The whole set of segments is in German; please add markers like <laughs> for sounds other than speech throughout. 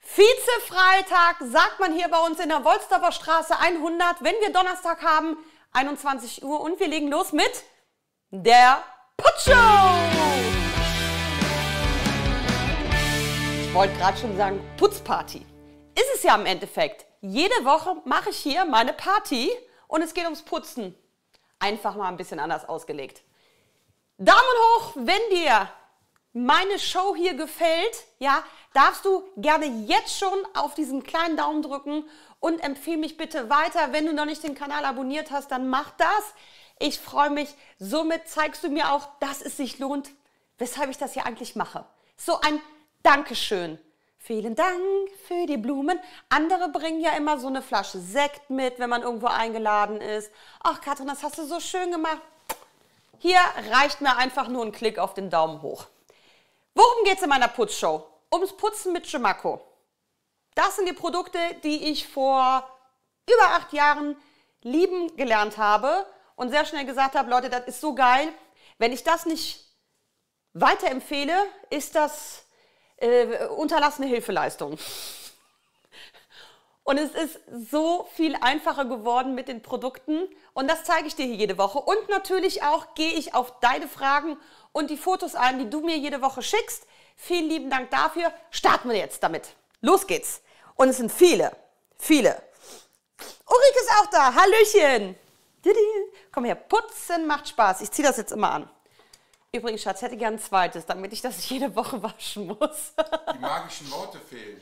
Vize-Freitag sagt man hier bei uns in der Wolsdorfer Straße 100, wenn wir Donnerstag haben, 21 Uhr und wir legen los mit der Putzshow. Ich wollte gerade schon sagen Putzparty. Ist es ja im Endeffekt. Jede Woche mache ich hier meine Party und es geht ums Putzen. Einfach mal ein bisschen anders ausgelegt. Daumen hoch, wenn dir meine Show hier gefällt, ja, darfst du gerne jetzt schon auf diesen kleinen Daumen drücken und empfehle mich bitte weiter. Wenn du noch nicht den Kanal abonniert hast, dann mach das. Ich freue mich. Somit zeigst du mir auch, dass es sich lohnt, weshalb ich das hier eigentlich mache. So ein Dankeschön. Vielen Dank für die Blumen. Andere bringen ja immer so eine Flasche Sekt mit, wenn man irgendwo eingeladen ist. Ach, Katrin, das hast du so schön gemacht. Hier reicht mir einfach nur ein Klick auf den Daumen hoch. Worum geht es in meiner Putzshow? Ums Putzen mit Gemaco. Das sind die Produkte, die ich vor über acht Jahren lieben gelernt habe und sehr schnell gesagt habe, Leute, das ist so geil. Wenn ich das nicht weiterempfehle, ist das äh, unterlassene Hilfeleistung. <laughs> Und es ist so viel einfacher geworden mit den Produkten. Und das zeige ich dir hier jede Woche. Und natürlich auch gehe ich auf deine Fragen und die Fotos ein, die du mir jede Woche schickst. Vielen lieben Dank dafür. Starten wir jetzt damit. Los geht's. Und es sind viele, viele. Ulrike ist auch da. Hallöchen. Komm her, putzen macht Spaß. Ich ziehe das jetzt immer an. Übrigens, Schatz, hätte gern ein zweites, damit ich das <laughs> jede Woche waschen muss. Die magischen Worte fehlen.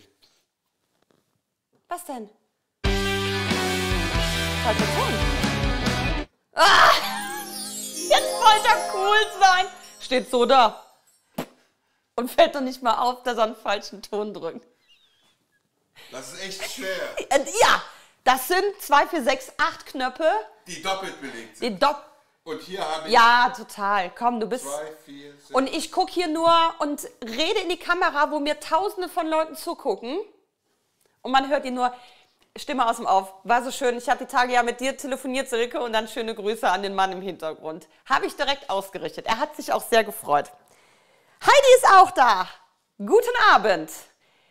Was denn? Falscher Ton. Ah! <laughs> Jetzt wollte er cool sein. Steht so da. Und fällt doch nicht mal auf, dass er einen falschen Ton drückt. Das ist echt schwer. Äh, Ja, das sind 2, 4, 6, 8 Knöpfe. Die doppelt belegt sind. Die Dopp Und hier habe ich ja, total. Komm, du bist. zwei, vier, sechs. Und ich gucke hier nur und rede in die Kamera, wo mir tausende von Leuten zugucken. Und man hört ihn nur, Stimme aus dem Auf. War so schön. Ich habe die Tage ja mit dir telefoniert, Silke, und dann schöne Grüße an den Mann im Hintergrund. Habe ich direkt ausgerichtet. Er hat sich auch sehr gefreut. Heidi ist auch da. Guten Abend.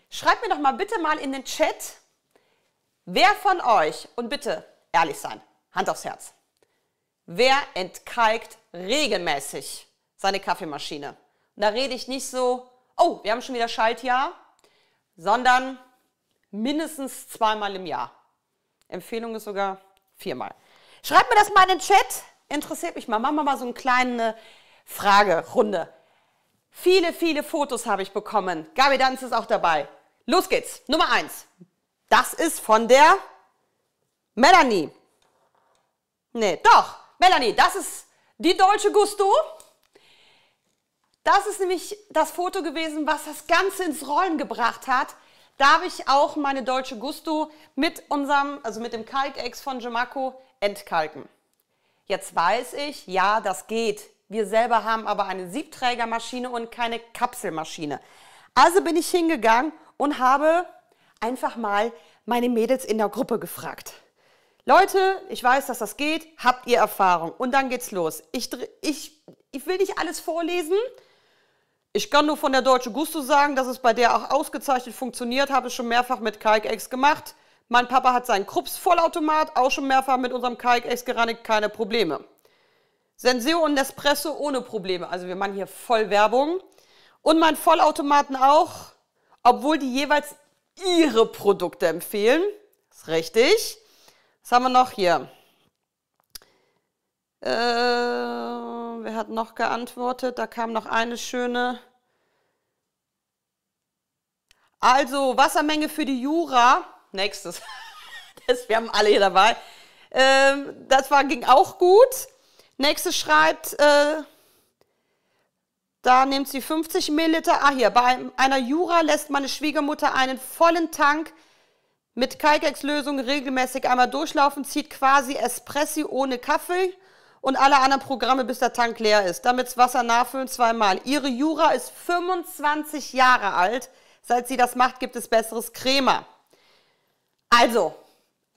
Schreibt mir doch mal bitte mal in den Chat, wer von euch, und bitte ehrlich sein, Hand aufs Herz, wer entkalkt regelmäßig seine Kaffeemaschine? Und da rede ich nicht so, oh, wir haben schon wieder Schaltjahr, sondern mindestens zweimal im Jahr. Empfehlung ist sogar viermal. Schreibt mir das mal in den Chat. Interessiert mich mal. Machen wir mal so eine kleine Fragerunde. Viele, viele Fotos habe ich bekommen. Gabi Danz ist auch dabei. Los geht's. Nummer eins. Das ist von der Melanie. Nee, doch. Melanie, das ist die deutsche Gusto. Das ist nämlich das Foto gewesen, was das Ganze ins Rollen gebracht hat. Darf ich auch meine deutsche Gusto mit unserem, also mit dem Kalkex von Gemaco entkalken. Jetzt weiß ich, ja, das geht. Wir selber haben aber eine Siebträgermaschine und keine Kapselmaschine. Also bin ich hingegangen und habe einfach mal meine Mädels in der Gruppe gefragt. Leute, ich weiß, dass das geht. Habt ihr Erfahrung? Und dann geht's los. Ich, ich, ich will nicht alles vorlesen. Ich kann nur von der Deutsche Gusto sagen, dass es bei der auch ausgezeichnet funktioniert. Habe es schon mehrfach mit Kalkex gemacht. Mein Papa hat seinen Krups Vollautomat auch schon mehrfach mit unserem Kalkex gereinigt. Keine Probleme. Senseo und Nespresso ohne Probleme. Also wir machen hier voll Werbung. Und mein Vollautomaten auch, obwohl die jeweils ihre Produkte empfehlen. Ist richtig. Was haben wir noch hier? Äh, wer hat noch geantwortet? Da kam noch eine schöne. Also, Wassermenge für die Jura. Nächstes. <laughs> Das, wir haben alle hier dabei. Ähm, das war, ging auch gut. Nächstes schreibt, äh, da nimmt sie 50 Milliliter. Ah, hier, bei einer Jura lässt meine Schwiegermutter einen vollen Tank mit Kalkex-Lösung regelmäßig einmal durchlaufen, zieht quasi Espressi ohne Kaffee und alle anderen Programme, bis der Tank leer ist. Damit's Wasser nachfüllen zweimal. Ihre Jura ist 25 Jahre alt. Seit sie das macht, gibt es besseres Crema. Also,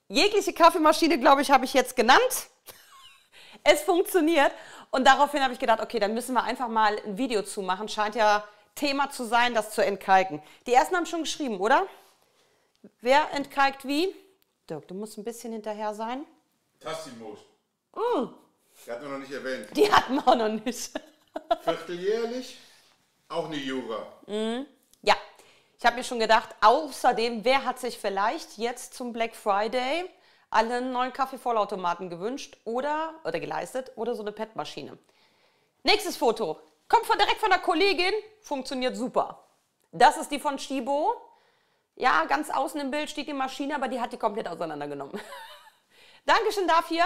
jegliche Kaffeemaschine, glaube ich, habe ich jetzt genannt. <laughs> Es funktioniert. Und daraufhin habe ich gedacht, okay, dann müssen wir einfach mal ein Video zu machen. Scheint ja Thema zu sein, das zu entkalken. Die ersten haben schon geschrieben, oder? Wer entkalkt wie? Dirk, du musst ein bisschen hinterher sein. Tassimos. Mm. Die hatten wir noch nicht erwähnt. Die hatten wir auch noch nicht. Vierteljährlich, auch eine Jura. Mm. Ja, ich habe mir schon gedacht, außerdem, wer hat sich vielleicht jetzt zum Black Friday alle einen neuen Kaffeevollautomaten gewünscht oder, oder geleistet oder so eine PET-Maschine? Nächstes Foto. Kommt von, direkt von der Kollegin, funktioniert super. Das ist die von Shibo. Ja, ganz außen im Bild steht die Maschine, aber die hat die komplett auseinandergenommen. <laughs> Dankeschön dafür.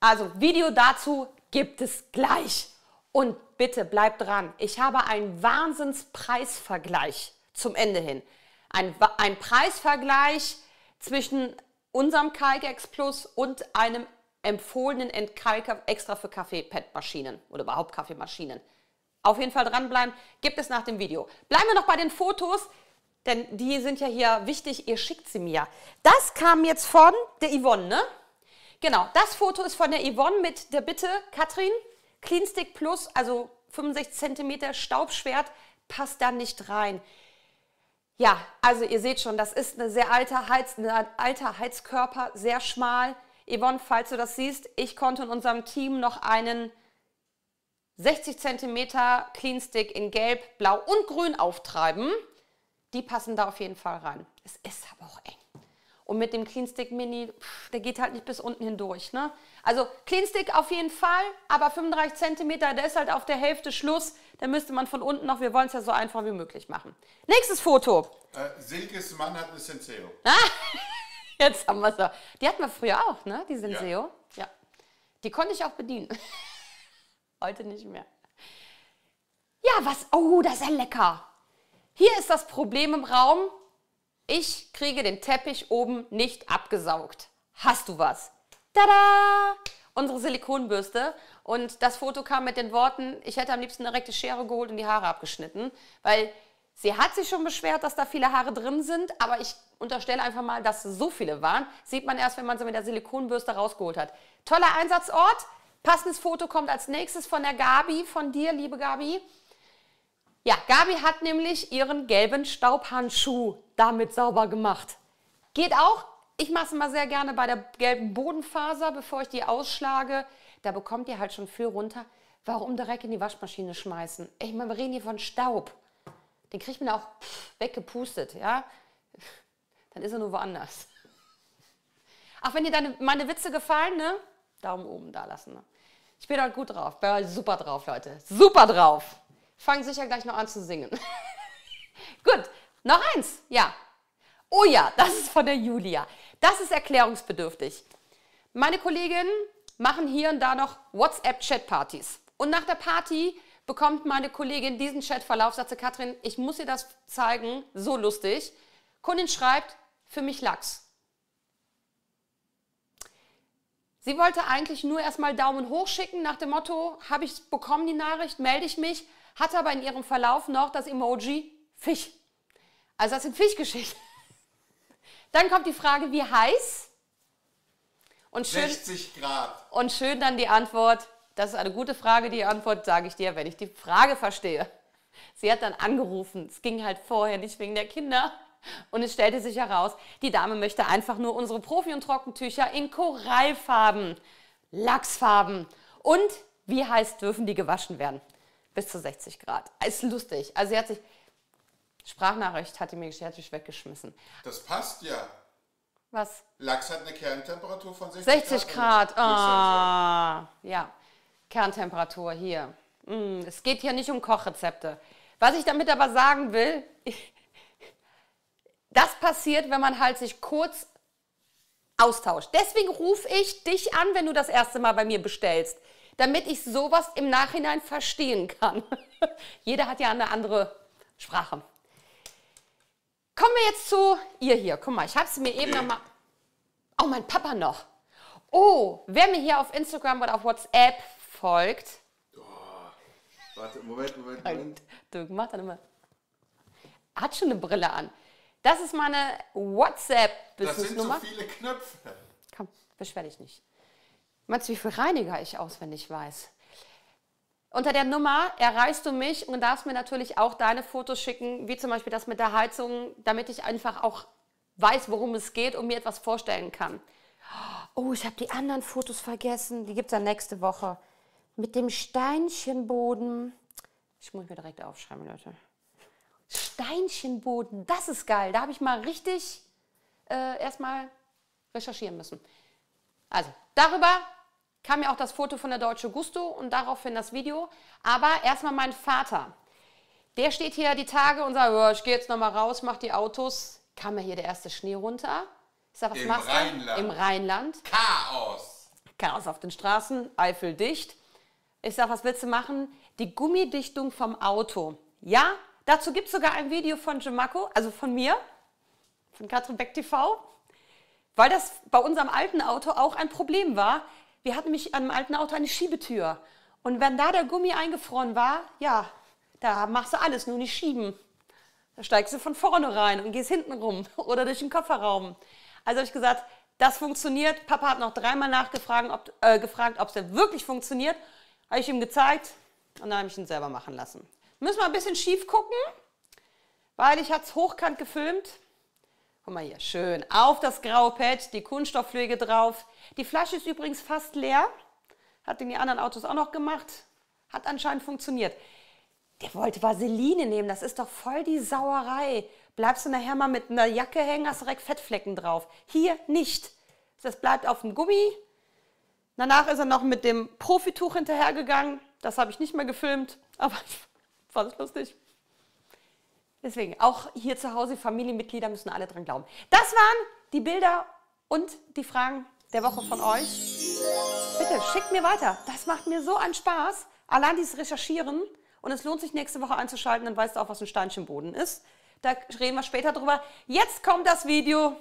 Also, Video dazu gibt es gleich. Und bitte bleibt dran. Ich habe einen Wahnsinnspreisvergleich zum Ende hin. Ein, ein Preisvergleich zwischen unserem Kalkex Plus und einem empfohlenen Entkalker extra für Kaffee-Pet-Maschinen oder überhaupt Kaffeemaschinen. Auf jeden Fall dranbleiben, gibt es nach dem Video. Bleiben wir noch bei den Fotos, denn die sind ja hier wichtig, ihr schickt sie mir. Das kam jetzt von der Yvonne, ne? Genau, das Foto ist von der Yvonne mit der Bitte, Katrin, Clean Stick Plus, also 65 cm Staubschwert, passt da nicht rein. Ja, also ihr seht schon, das ist eine sehr alte Heiz, ein alter Heizkörper, sehr schmal. Yvonne, falls du das siehst, ich konnte in unserem Team noch einen 60 cm Clean Stick in Gelb, Blau und Grün auftreiben. Die passen da auf jeden Fall rein. Es ist aber auch eng. Und mit dem Clean Stick Mini, pff, der geht halt nicht bis unten hindurch. Ne? Also Clean Stick auf jeden Fall, aber 35 cm, der ist halt auf der Hälfte Schluss. Da müsste man von unten noch, wir wollen es ja so einfach wie möglich machen. Nächstes Foto. Äh, Silkes Mann hat eine Senseo. Ah, <laughs> jetzt haben wir es. Die hatten wir früher auch, ne? Die Senseo. Ja. ja. Die konnte ich auch bedienen. <laughs> Heute nicht mehr. Ja, was? Oh, das ist ja lecker. Hier ist das Problem im Raum. Ich kriege den Teppich oben nicht abgesaugt. Hast du was? Tada! Unsere Silikonbürste. Und das Foto kam mit den Worten, ich hätte am liebsten eine rechte Schere geholt und die Haare abgeschnitten. Weil sie hat sich schon beschwert, dass da viele Haare drin sind. Aber ich unterstelle einfach mal, dass so viele waren. Sieht man erst, wenn man sie mit der Silikonbürste rausgeholt hat. Toller Einsatzort. Passendes Foto kommt als nächstes von der Gabi, von dir, liebe Gabi. Ja, Gabi hat nämlich ihren gelben Staubhandschuh damit sauber gemacht. Geht auch. Ich mache es immer sehr gerne bei der gelben Bodenfaser, bevor ich die ausschlage. Da bekommt ihr halt schon viel runter. Warum direkt in die Waschmaschine schmeißen? Ich meine, wir reden hier von Staub. Den kriegt man auch weggepustet, ja? Dann ist er nur woanders. Ach, wenn dir deine, meine Witze gefallen, ne? Daumen oben da lassen. Ne? Ich bin halt gut drauf. Bin halt super drauf, Leute. Super drauf fangen sicher gleich noch an zu singen. <laughs> Gut, noch eins. Ja. Oh ja, das ist von der Julia. Das ist erklärungsbedürftig. Meine Kolleginnen machen hier und da noch WhatsApp-Chat-Partys. Und nach der Party bekommt meine Kollegin diesen Chatverlauf, sagte Katrin, ich muss ihr das zeigen, so lustig. Kundin schreibt, für mich Lachs. Sie wollte eigentlich nur erstmal Daumen hoch schicken nach dem Motto, habe ich bekommen die Nachricht, melde ich mich hat aber in ihrem Verlauf noch das Emoji Fisch. Also das sind Fischgeschichten. <laughs> Dann kommt die Frage, wie heiß? Und schön, 60 Grad. Und schön dann die Antwort, das ist eine gute Frage, die Antwort sage ich dir, wenn ich die Frage verstehe. Sie hat dann angerufen, es ging halt vorher nicht wegen der Kinder. Und es stellte sich heraus, die Dame möchte einfach nur unsere Profi- und Trockentücher in Korallfarben, Lachsfarben. Und wie heiß dürfen die gewaschen werden? Bis zu 60 Grad. Ist lustig. Also sie hat sich, Sprachnachricht hat die mir hat mich weggeschmissen. Das passt ja. Was? Lachs hat eine Kerntemperatur von 60, 60 Grad. Grad. Ah, ja. Kerntemperatur hier. Mm, es geht hier nicht um Kochrezepte. Was ich damit aber sagen will, <laughs> das passiert, wenn man halt sich kurz austauscht. Deswegen rufe ich dich an, wenn du das erste Mal bei mir bestellst damit ich sowas im Nachhinein verstehen kann. <laughs> Jeder hat ja eine andere Sprache. Kommen wir jetzt zu ihr hier. Guck mal, ich habe es mir eben nochmal. Oh, mein Papa noch. Oh, wer mir hier auf Instagram oder auf WhatsApp folgt. Oh, warte, Moment, Moment, Moment. Du machst dann immer. Hat schon eine Brille an. Das ist meine WhatsApp-Business-Nummer. Das sind so viele Knöpfe. Komm, beschwer dich nicht. Meinst du, wie viel Reiniger ich auswendig weiß? Unter der Nummer erreichst du mich und darfst mir natürlich auch deine Fotos schicken, wie zum Beispiel das mit der Heizung, damit ich einfach auch weiß, worum es geht und mir etwas vorstellen kann. Oh, ich habe die anderen Fotos vergessen. Die gibt es dann nächste Woche. Mit dem Steinchenboden. Ich muss mir direkt aufschreiben, Leute. Steinchenboden, das ist geil. Da habe ich mal richtig äh, erstmal recherchieren müssen. Also, darüber kam ja auch das Foto von der Deutsche Gusto und daraufhin das Video. Aber erstmal mein Vater. Der steht hier die Tage und sagt, oh, ich gehe jetzt nochmal raus, mach die Autos. Kam ja hier der erste Schnee runter. Ich sag, was Im machst Rheinland. du? Im Rheinland. Chaos. Chaos auf den Straßen, eifeldicht. Ich sag, was willst du machen? Die Gummidichtung vom Auto. Ja, dazu gibt es sogar ein Video von Gemaco, also von mir, von Katrin Beck TV, weil das bei unserem alten Auto auch ein Problem war. Wir hatten nämlich an dem alten Auto eine Schiebetür. Und wenn da der Gummi eingefroren war, ja, da machst du alles, nur nicht schieben. Da steigst du von vorne rein und gehst hinten rum <laughs> oder durch den Kofferraum. Also habe ich gesagt, das funktioniert. Papa hat noch dreimal nachgefragt, ob äh, gefragt, ob es denn wirklich funktioniert. Habe ich ihm gezeigt und dann habe ich ihn selber machen lassen. Müssen wir ein bisschen schief gucken, weil ich es hochkant gefilmt. Guck mal hier, schön. Auf das graue Pad, die Kunststoffpflege drauf. Die Flasche ist übrigens fast leer. Hat in die anderen Autos auch noch gemacht. Hat anscheinend funktioniert. Der wollte Vaseline nehmen, das ist doch voll die Sauerei. Bleibst du nachher mal mit einer Jacke hängen, hast direkt Fettflecken drauf. Hier nicht. Das bleibt auf dem Gummi. Danach ist er noch mit dem Profituch hinterhergegangen. Das habe ich nicht mehr gefilmt, <laughs> aber ich fand es lustig. Deswegen, auch hier zu Hause, Familienmitglieder müssen alle dran glauben. Das waren die Bilder und die Fragen der Woche von euch. Bitte, schickt mir weiter. Das macht mir so einen Spaß. Allein dieses Recherchieren. Und es lohnt sich nächste Woche einzuschalten, dann weißt du auch, was ein Steinchenboden ist. Da reden wir später drüber. Jetzt kommt das Video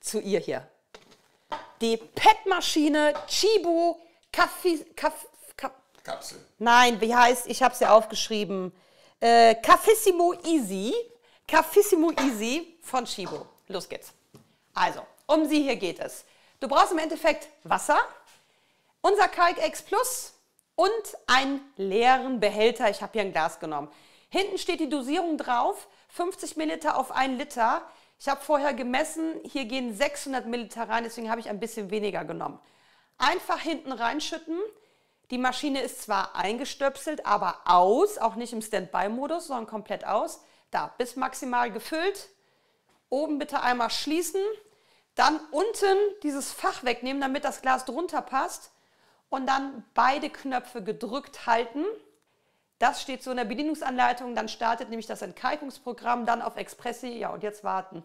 zu ihr hier. Die PET-Maschine Chibo Kaffee, Kaff, Kaff, Kapsel. Nein, wie heißt, ich habe es ja aufgeschrieben. Äh, Caffissimo Easy. Caffissimo Easy von Chibo. Los geht's. Also, um sie hier geht es. Du brauchst im Endeffekt Wasser, unser Kalk-X Plus und einen leeren Behälter. Ich habe hier ein Glas genommen. Hinten steht die Dosierung drauf, 50 Milliliter auf 1 Liter. Ich habe vorher gemessen, hier gehen 600 Milliliter rein, deswegen habe ich ein bisschen weniger genommen. Einfach hinten reinschütten. Die Maschine ist zwar eingestöpselt, aber aus, auch nicht im Standby-Modus, sondern komplett aus. Da, bis maximal gefüllt. Oben bitte einmal schließen. Dann unten dieses Fach wegnehmen, damit das Glas drunter passt. Und dann beide Knöpfe gedrückt halten. Das steht so in der Bedienungsanleitung. Dann startet nämlich das Entkalkungsprogramm, dann auf Expressi. Ja, und jetzt warten.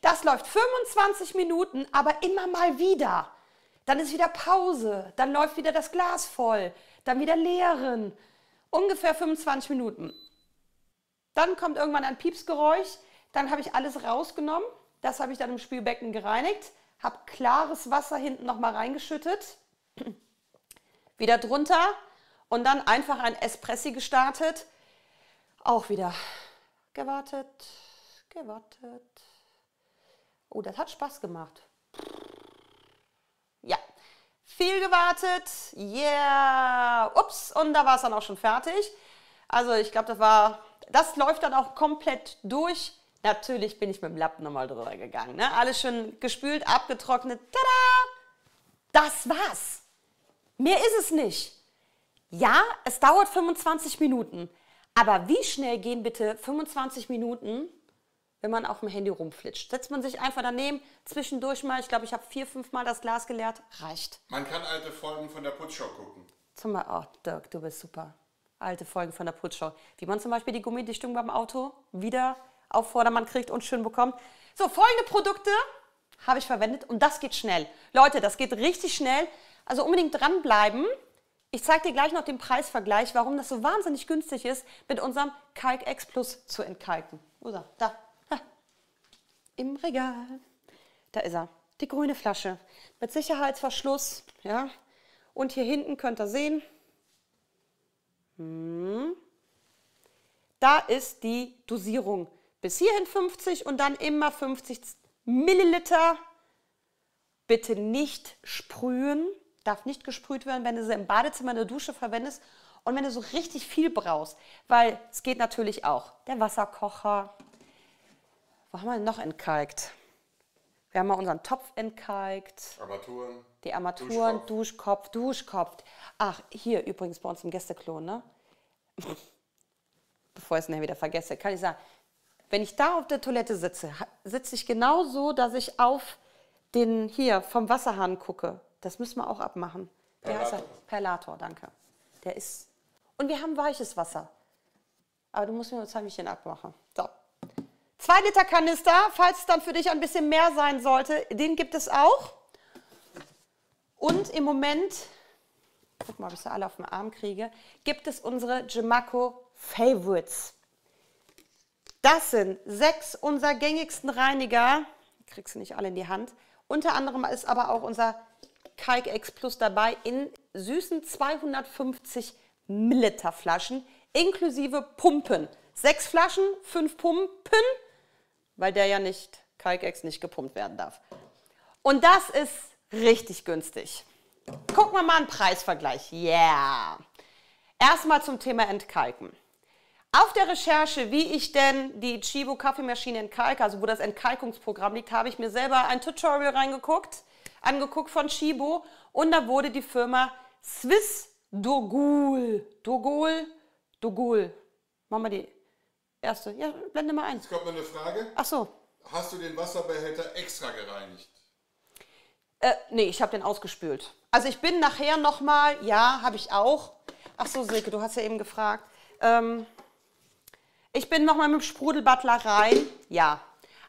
Das läuft 25 Minuten, aber immer mal wieder. Dann ist wieder Pause. Dann läuft wieder das Glas voll. Dann wieder leeren. Ungefähr 25 Minuten. Dann kommt irgendwann ein Piepsgeräusch. Dann habe ich alles rausgenommen. Das habe ich dann im Spülbecken gereinigt. Habe klares Wasser hinten nochmal reingeschüttet. <clears throat> Wieder drunter und dann einfach ein Espressi gestartet. Auch wieder gewartet, gewartet. Oh, das hat Spaß gemacht. Viel gewartet. Yeah. Ups, und da war es dann auch schon fertig. Also ich glaube, das war, das läuft dann auch komplett durch. Natürlich bin ich mit dem Lappen nochmal drüber gegangen. Ne? Alles schön gespült, abgetrocknet. Tada! Das war's. Mehr ist es nicht. Ja, es dauert 25 Minuten. Aber wie schnell gehen bitte 25 Minuten, wenn man auf dem Handy rumflitscht? Setzt man sich einfach daneben, zwischendurch mal, ich glaube, ich habe vier, fünf Mal das Glas geleert, reicht. Man kann alte Folgen von der Putzshow gucken. Zum Beispiel, oh Dirk, du bist super. Alte Folgen von der Putzshow. Wie man zum Beispiel die Gummidichtung beim Auto wieder auf Vordermann kriegt und schön bekommt. So, folgende Produkte habe ich verwendet und das geht schnell. Leute, das geht richtig schnell. Also unbedingt dranbleiben. Ich zeige dir gleich noch den Preisvergleich, warum das so wahnsinnig günstig ist, mit unserem Kalk X Plus zu entkalken. Wo ist er? Da. Im Regal. Da ist er. Die grüne Flasche mit Sicherheitsverschluss. Ja. Und hier hinten könnt ihr sehen, hm. da ist die Dosierung. Bis hierhin 50 und dann immer 50 Milliliter. Bitte nicht sprühen, darf nicht gesprüht werden, wenn du sie im Badezimmer in der Dusche verwendest und wenn du so richtig viel brauchst. Weil es geht natürlich auch. Der Wasserkocher. Wo haben wir noch entkalkt? Wir haben mal unseren Topf entkalkt. Armaturen. Die Armaturen, Duschkopf, Duschkopf. Ach, hier übrigens bei uns im Gästeklon, ne? <laughs> Bevor ich es nachher wieder vergesse, kann ich sagen, wenn ich da auf der Toilette sitze, sitze ich genau so, dass ich auf den hier vom Wasserhahn gucke. Das müssen wir auch abmachen. Wie heißt er? Perlator. Perlator, danke. Der ist. Und wir haben weiches Wasser. Aber du musst mir nur zeigen, wie ich den abmache. So. Zwei Liter Kanister, falls es dann für dich ein bisschen mehr sein sollte, den gibt es auch. Und im Moment, guck mal, ob ich sie alle auf den Arm kriege, gibt es unsere Gemaco Favorites. Das sind sechs unserer gängigsten Reiniger. Kriegst du nicht alle in die Hand. Unter anderem ist aber auch unser Kalk X Plus dabei in süßen 250 Milliliter Flaschen inklusive Pumpen. Sechs Flaschen, fünf Pumpen, weil der ja nicht, Kalk X nicht gepumpt werden darf. Und das ist richtig günstig. Gucken wir mal einen Preisvergleich. Yeah. Erstmal zum Thema Entkalken. Auf der Recherche, wie ich denn die Chibo Kaffeemaschine entkalke, also wo das Entkalkungsprogramm liegt, habe ich mir selber ein Tutorial reingeguckt, angeguckt von Chibo und da wurde die Firma Swiss Dogul, Dogul, Dogul. Machen wir die erste. Ja, blende mal ein. Jetzt kommt noch eine Frage. Ach so. Hast du den Wasserbehälter extra gereinigt? Äh, nee, ich habe den ausgespült. Also ich bin nachher nochmal, ja, habe ich auch. Ach so, Silke, du hast ja eben gefragt. Ähm, ich bin nochmal mit dem Sprudelbutler rein, ja.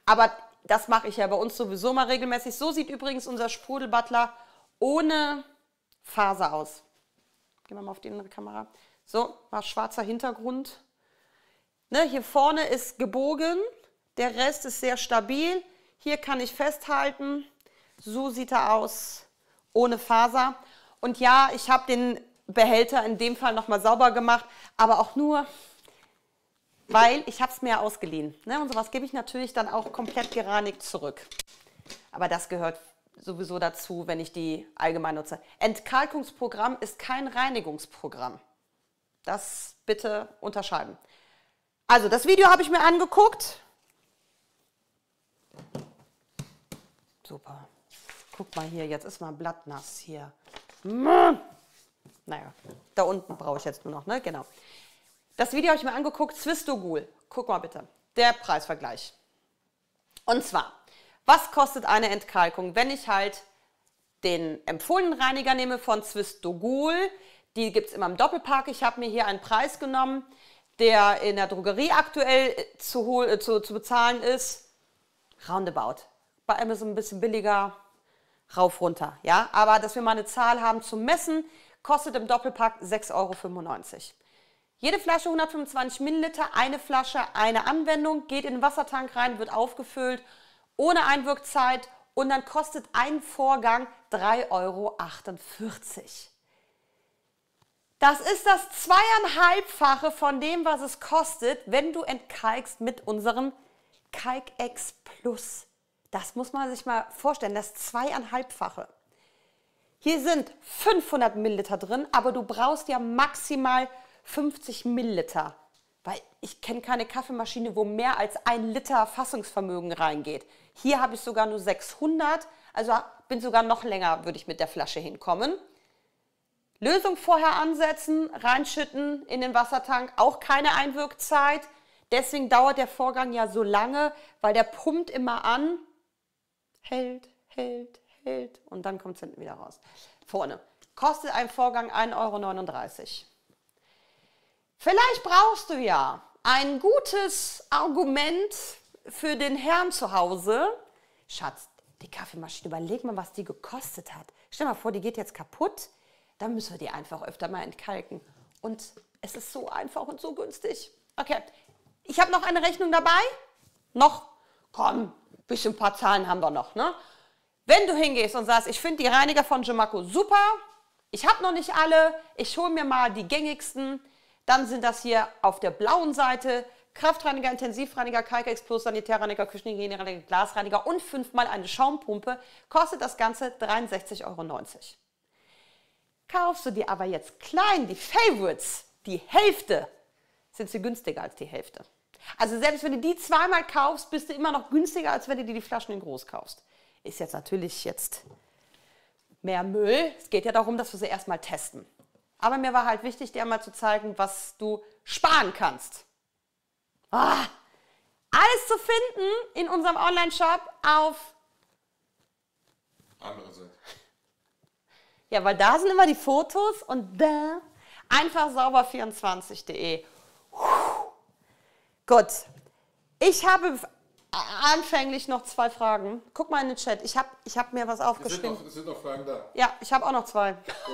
Aber das mache ich ja bei uns sowieso mal regelmäßig. So sieht übrigens unser Sprudelbutler ohne Faser aus. Gehen wir mal auf die andere Kamera. So, war schwarzer Hintergrund. Ne, hier vorne ist gebogen, der Rest ist sehr stabil. Hier kann ich festhalten. So sieht er aus, ohne Faser. Und ja, ich habe den Behälter in dem Fall nochmal sauber gemacht, aber auch nur, weil ich habe es mir ausgeliehen. Ne? Und sowas gebe ich natürlich dann auch komplett gereinigt zurück. Aber das gehört sowieso dazu, wenn ich die allgemein nutze. Entkalkungsprogramm ist kein Reinigungsprogramm. Das bitte unterscheiden. Also, das Video habe ich mir angeguckt. Super. Guck mal hier, jetzt ist mal blattnass hier. Mann. Naja, da unten brauche ich jetzt nur noch, ne? Genau. Das Video habe ich mir angeguckt, Zwistogul. Guck mal bitte, der Preisvergleich. Und zwar, was kostet eine Entkalkung, wenn ich halt den empfohlenen Reiniger nehme von Zwistogul. Die gibt es immer im Doppelpack. Ich habe mir hier einen Preis genommen, der in der Drogerie aktuell äh, zu, hol- äh, zu, zu bezahlen ist. Roundabout. Bei Amazon ein bisschen billiger, rauf runter. Ja? Aber dass wir mal eine Zahl haben zum Messen, kostet im Doppelpack 6,95 Euro. Jede Flasche 125 Milliliter, eine Flasche, eine Anwendung, geht in den Wassertank rein, wird aufgefüllt, ohne Einwirkzeit und dann kostet ein Vorgang 3,48 Euro. Das ist das zweieinhalbfache von dem, was es kostet, wenn du entkalkst mit unserem Kalk-X Plus. Das muss man sich mal vorstellen, das zweieinhalbfache. Hier sind 500 Milliliter drin, aber du brauchst ja maximal 50 Milliliter. Weil ich kenne keine Kaffeemaschine, wo mehr als ein Liter Fassungsvermögen reingeht. Hier habe ich sogar nur 600, also bin sogar noch länger, würde ich mit der Flasche hinkommen. Lösung vorher ansetzen, reinschütten in den Wassertank, auch keine Einwirkzeit. Deswegen dauert der Vorgang ja so lange, weil der pumpt immer an, hält, hält, hält und dann kommt es hinten wieder raus. Vorne. Kostet ein Vorgang 1,39 Euro. Vielleicht brauchst du ja ein gutes Argument für den Herrn zu Hause. Schatz, die Kaffeemaschine, überleg mal, was die gekostet hat. Stell mal vor, die geht jetzt kaputt. Dann müssen wir die einfach öfter mal entkalken. Und es ist so einfach und so günstig. Okay, ich habe noch eine Rechnung dabei. Noch, komm, bisschen ein paar Zahlen haben wir noch. Ne? Wenn du hingehst und sagst, ich finde die Reiniger von Gemaco super, ich habe noch nicht alle, ich hole mir mal die gängigsten, dann sind das hier auf der blauen Seite Kraftreiniger, Intensivreiniger, Kalkex Plus, Sanitärreiniger, Küchenhygienereiniger, Glasreiniger und fünfmal eine Schaumpumpe. Kostet das Ganze 63,90 Euro. Kaufst du dir aber jetzt klein, die Favorites, die Hälfte, sind sie günstiger als die Hälfte. Also selbst wenn du die zweimal kaufst, bist du immer noch günstiger, als wenn du dir die Flaschen in groß kaufst. Ist jetzt natürlich jetzt mehr Müll. Es geht ja darum, dass wir sie erstmal testen. Aber mir war halt wichtig, dir mal zu zeigen, was du sparen kannst. Ah, alles zu finden in unserem Online-Shop auf Andere Seite. Ja, weil da sind immer die Fotos und da einfach sauber24.de. Gut. Ich habe anfänglich noch zwei Fragen. Guck mal in den Chat. Ich habe ich hab mir was Es sind, aufgeschrieben. noch, es sind noch Fragen da. Ja, ich habe auch noch zwei. So.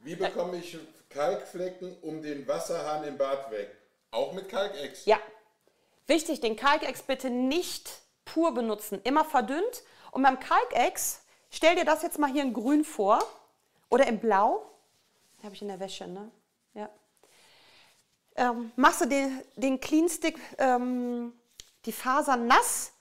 Wie bekomme ich Kalkflecken um den Wasserhahn im Bad weg? Auch mit Kalkex? Ja. Wichtig, den Kalkex bitte nicht pur benutzen, immer verdünnt. Und beim Kalkex, stell dir das jetzt mal hier in grün vor oder in blau. Habe ich in der Wäsche, ne? Ja. Ähm, machst du den, den Clean Stick, ähm, die Faser nass,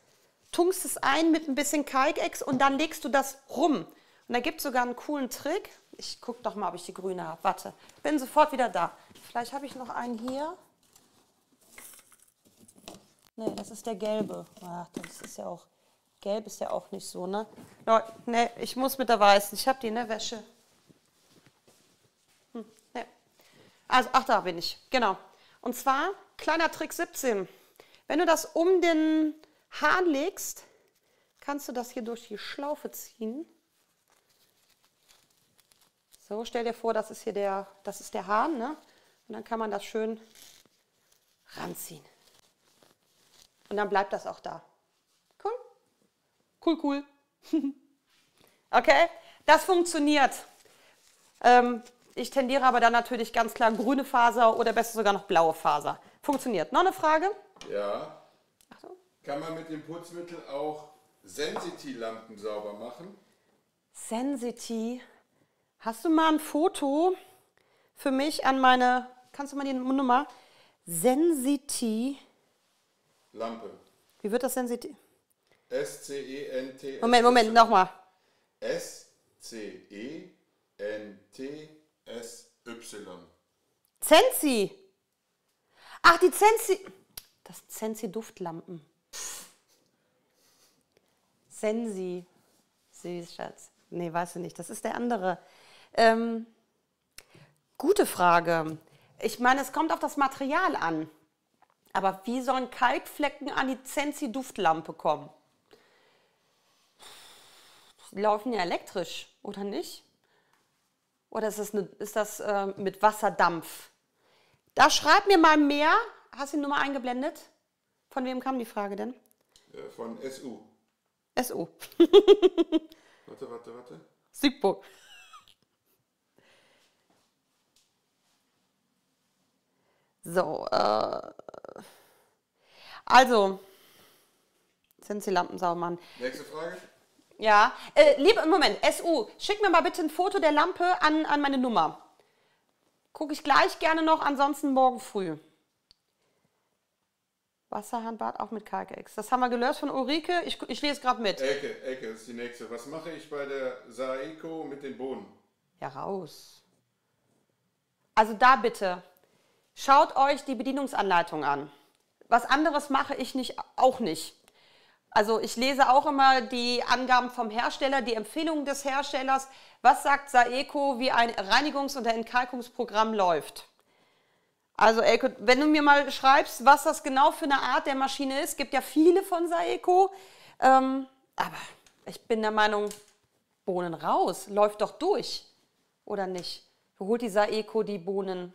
tunkst es ein mit ein bisschen Kalkex und dann legst du das rum. Und da gibt es sogar einen coolen Trick. Ich gucke doch mal, ob ich die grüne habe. Warte, bin sofort wieder da. Vielleicht habe ich noch einen hier. Nee, das ist der gelbe. Ach, das ist ja auch. Gelb ist ja auch nicht so, ne? Nee, ich muss mit der weißen. Ich habe die in der Wäsche. Hm, nee. Also, ach, da bin ich. Genau. Und zwar, kleiner Trick 17. Wenn du das um den Hahn legst, kannst du das hier durch die Schlaufe ziehen. So, stell dir vor, das ist hier der, das ist der Hahn, ne? Und dann kann man das schön ranziehen. Und dann bleibt das auch da. Cool? Cool, cool. <laughs> okay, das funktioniert. Ähm, ich tendiere aber dann natürlich ganz klar grüne Faser oder besser sogar noch blaue Faser. Funktioniert. Noch eine Frage? Ja. Achtung. Kann man mit dem Putzmittel auch Sensity-Lampen sauber machen? Sensity. Hast du mal ein Foto für mich an meine, kannst du mal die Nummer? Sensity. Lampe. Wie wird das Sensity? S-C-E-N-T. Moment, Moment, nochmal. S-C-E-N-T-S-Y. Sensi. Ach, die Sensi. Das sind Sensi-Duftlampen. Sensi. Süß, Schatz. Nee, weißt du nicht. Das ist der andere. Ähm, gute Frage. Ich meine, es kommt auf das Material an. Aber wie sollen Kalkflecken an die Sensi-Duftlampe kommen? Die laufen ja elektrisch, oder nicht? Oder ist das, eine, ist das äh, mit Wasserdampf? Da schreib mir mal mehr. Hast du die Nummer eingeblendet? Von wem kam die Frage denn? Äh, Von SU. SO. <laughs> Warte, warte, warte. Siegburg. So, äh, also, sind Sie Lampensaumann. Nächste Frage. Ja, äh, lieber, Moment, SU, schick mir mal bitte ein Foto der Lampe an, an meine Nummer. Gucke ich gleich gerne noch, ansonsten morgen früh. Wasserhahnbad auch mit Kalkex. Das haben wir gelöst von Ulrike. Ich, ich lese gerade mit. Elke, Elke, ist die nächste. Was mache ich bei der Saeco mit den Bohnen? Ja, raus. Also da bitte, schaut euch die Bedienungsanleitung an. Was anderes mache ich nicht, auch nicht. Also ich lese auch immer die Angaben vom Hersteller, die Empfehlungen des Herstellers. Was sagt Saeco, wie ein Reinigungs- und Entkalkungsprogramm läuft? Also Elke, wenn du mir mal schreibst, was das genau für eine Art der Maschine ist, gibt ja viele von Saeco. Ähm, aber ich bin der Meinung, Bohnen raus, läuft doch durch. Oder nicht? Wo holt die Saeco die Bohnen?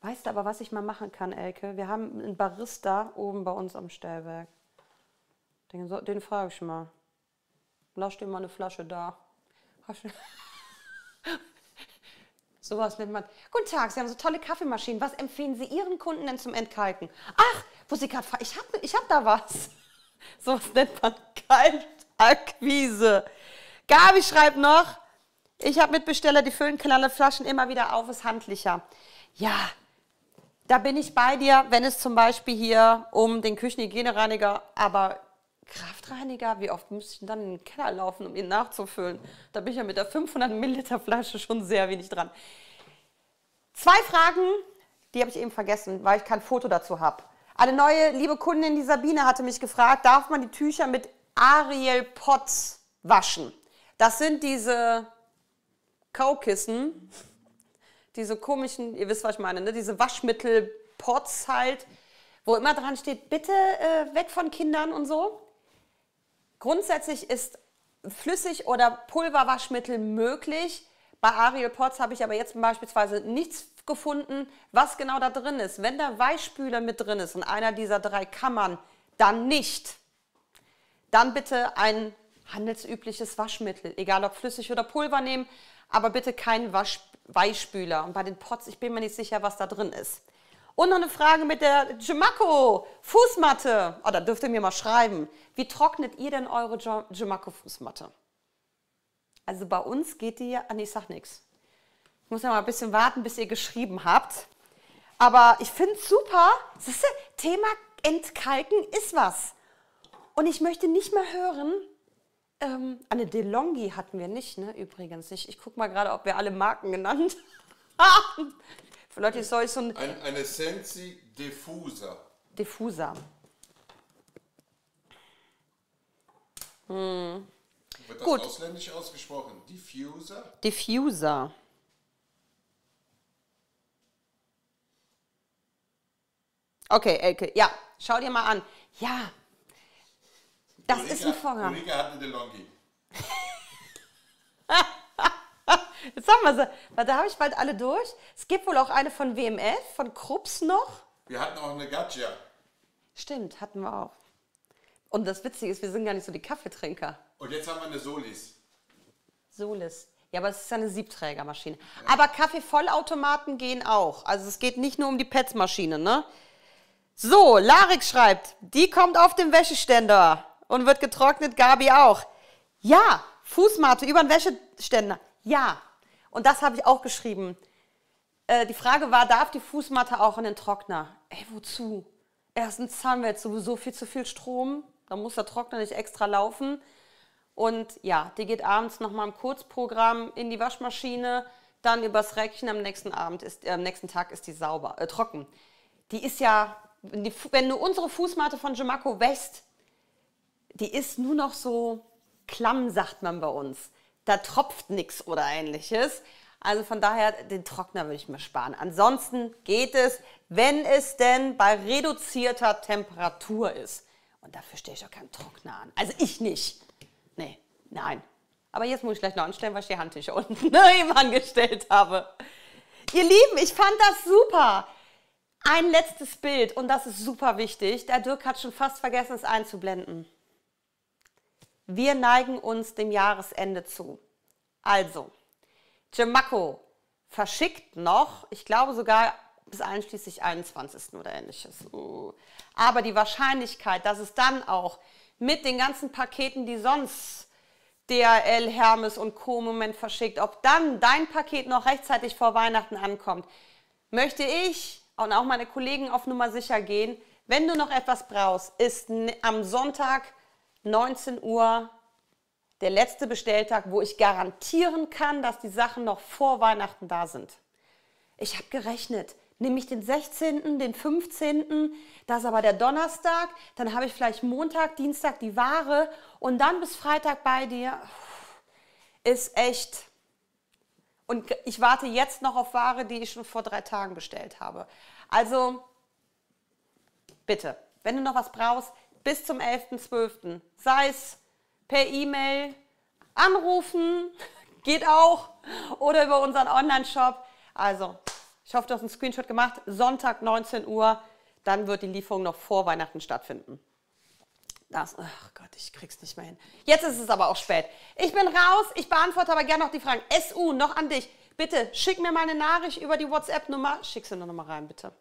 Weißt du aber, was ich mal machen kann, Elke? Wir haben einen Barista oben bei uns am Stellwerk. Den, den frage ich mal. Lass dir mal eine Flasche da. <laughs> Sowas nennt man. Guten Tag, Sie haben so tolle Kaffeemaschinen. Was empfehlen Sie Ihren Kunden denn zum Entkalken? Ach, wo Sie gerade ich habe ich hab da was. <laughs> Sowas nennt man Kaltakquise. Gabi schreibt noch, ich habe Mitbesteller, die füllen knalle Flaschen immer wieder auf, ist handlicher. Ja, da bin ich bei dir, wenn es zum Beispiel hier um den Küchenhygienereiniger, aber Kraftreiniger, wie oft müsste ich denn dann in den Keller laufen, um ihn nachzufüllen? Da bin ich ja mit der 500 Milliliter Flasche schon sehr wenig dran. Zwei Fragen, die habe ich eben vergessen, weil ich kein Foto dazu habe. Eine neue liebe Kundin, die Sabine, hatte mich gefragt, darf man die Tücher mit Ariel Potts waschen? Das sind diese Kaukissen, diese komischen, ihr wisst, was ich meine, ne? diese Waschmittel-Pots halt, wo immer dran steht, bitte äh, weg von Kindern und so. Grundsätzlich ist Flüssig- oder Pulverwaschmittel möglich. Bei Ariel Potts habe ich aber jetzt beispielsweise nichts gefunden, was genau da drin ist. Wenn der Weichspüler mit drin ist in einer dieser drei Kammern, dann nicht. Dann bitte ein handelsübliches Waschmittel, egal ob flüssig oder Pulver nehmen, aber bitte kein Wasch Weichspüler. Und bei den Pots, ich bin mir nicht sicher, was da drin ist. Und noch eine Frage mit der Gemaco Fußmatte. Oh, da dürft ihr mir mal schreiben. Wie trocknet ihr denn eure Gemaco Fußmatte? Also bei uns geht die ja, ah, nee, ich sag nichts. Ich muss ja mal ein bisschen warten, bis ihr geschrieben habt. Aber ich finde es super. Siehste, Thema Entkalken ist was. Und ich möchte nicht mehr hören, ähm, eine DeLonghi hatten wir nicht, ne? Übrigens nicht. Ich gucke mal gerade, ob wir alle Marken genannt <laughs> haben. Vielleicht soll ich so ein. ein eine Sensi Diffuser. Diffuser. Hm. Wird das Gut. ausländisch ausgesprochen? Diffuser? Diffuser. Okay, Elke, ja, schau dir mal an. Ja, das Ulrike, ist ein Vorgang. Ulrike hat eine DeLonghi. <laughs> Jetzt sagen wir so, da habe ich bald alle durch. Es gibt wohl auch eine von WMF, von Krups noch. Wir hatten auch eine Gatja. Stimmt, hatten wir auch. Und das Witzige ist, wir sind gar nicht so die Kaffeetrinker. Und jetzt haben wir eine Solis. Solis. Ja, aber es ist ja eine Siebträgermaschine. Ja. Aber Kaffeevollautomaten gehen auch. Also es geht nicht nur um die Pets-Maschine, ne? So, Larik schreibt, die kommt auf den Wäscheständer und wird getrocknet, Gabi auch. Ja, Fußmatte über den Wäscheständer. Ja. Und das habe ich auch geschrieben. Äh, die Frage war, darf die Fußmatte auch in den Trockner? Ey, wozu? Erstens zahlen wir jetzt sowieso viel zu viel Strom. Da muss der Trockner nicht extra laufen. Und ja, die geht abends nochmal im Kurzprogramm in die Waschmaschine, dann übers Räckchen. Am nächsten, Abend ist, äh, am nächsten Tag ist die sauber, äh, trocken. Die ist ja, wenn du unsere Fußmatte von Gemaco wäschst, die ist nur noch so klamm, sagt man bei uns. Da tropft nichts oder ähnliches. Also von daher, den Trockner würde ich mir sparen. Ansonsten geht es, wenn es denn bei reduzierter Temperatur ist. Und dafür stehe ich auch keinen Trockner an. Also ich nicht. Nee, nein. Aber jetzt muss ich gleich noch anstellen, weil ich die Handtücher unten <laughs> eben angestellt habe. Ihr Lieben, ich fand das super. Ein letztes Bild und das ist super wichtig. Der Dirk hat schon fast vergessen, es einzublenden. Wir neigen uns dem Jahresende zu. Also, Gemaco verschickt noch, ich glaube sogar bis einschließlich 21. oder ähnliches. Uh. Aber die Wahrscheinlichkeit, dass es dann auch mit den ganzen Paketen, die sonst DRL, Hermes und Co. im Moment verschickt, ob dann dein Paket noch rechtzeitig vor Weihnachten ankommt, möchte ich und auch meine Kollegen auf Nummer sicher gehen. Wenn du noch etwas brauchst, ist am Sonntag 19 Uhr der letzte Bestelltag, wo ich garantieren kann, dass die Sachen noch vor Weihnachten da sind. Ich habe gerechnet, nehme ich den 16., den 15., das ist aber der Donnerstag, dann habe ich vielleicht Montag, Dienstag die Ware und dann bis Freitag bei dir. Ist echt. Und ich warte jetzt noch auf Ware, die ich schon vor drei Tagen bestellt habe. Also bitte, wenn du noch was brauchst, bis zum 11.12. Sei es per E-Mail, anrufen, <laughs> geht auch, oder über unseren Online-Shop. Also, ich hoffe, du hast einen Screenshot gemacht. Sonntag 19 Uhr, dann wird die Lieferung noch vor Weihnachten stattfinden. Das, ach Gott, ich krieg's nicht mehr hin. Jetzt ist es aber auch spät. Ich bin raus, ich beantworte aber gerne noch die Fragen. SU, noch an dich. Bitte schick mir mal eine Nachricht über die WhatsApp-Nummer. Schick sie noch mal rein, bitte.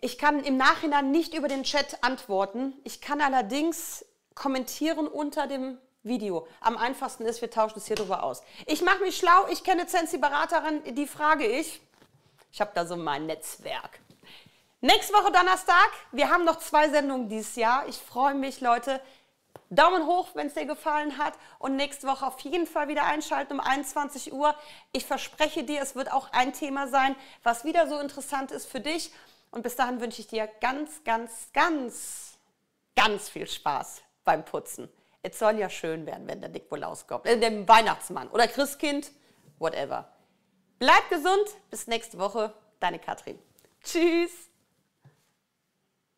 Ich kann im Nachhinein nicht über den Chat antworten. Ich kann allerdings kommentieren unter dem Video. Am einfachsten ist, wir tauschen es hier drüber aus. Ich mache mich schlau, ich kenne Zensi-Beraterin, die frage ich. Ich habe da so mein Netzwerk. Nächste Woche Donnerstag, wir haben noch zwei Sendungen dieses Jahr. Ich freue mich, Leute. Daumen hoch, wenn es dir gefallen hat und nächste Woche auf jeden Fall wieder einschalten um 21 Uhr. Ich verspreche dir, es wird auch ein Thema sein, was wieder so interessant ist für dich. Und bis dahin wünsche ich dir ganz, ganz, ganz, ganz viel Spaß beim Putzen. Es soll ja schön werden, wenn der Nikolaus kommt, äh, der Weihnachtsmann oder Christkind, whatever. Bleib gesund, bis nächste Woche, deine Katrin. Tschüss.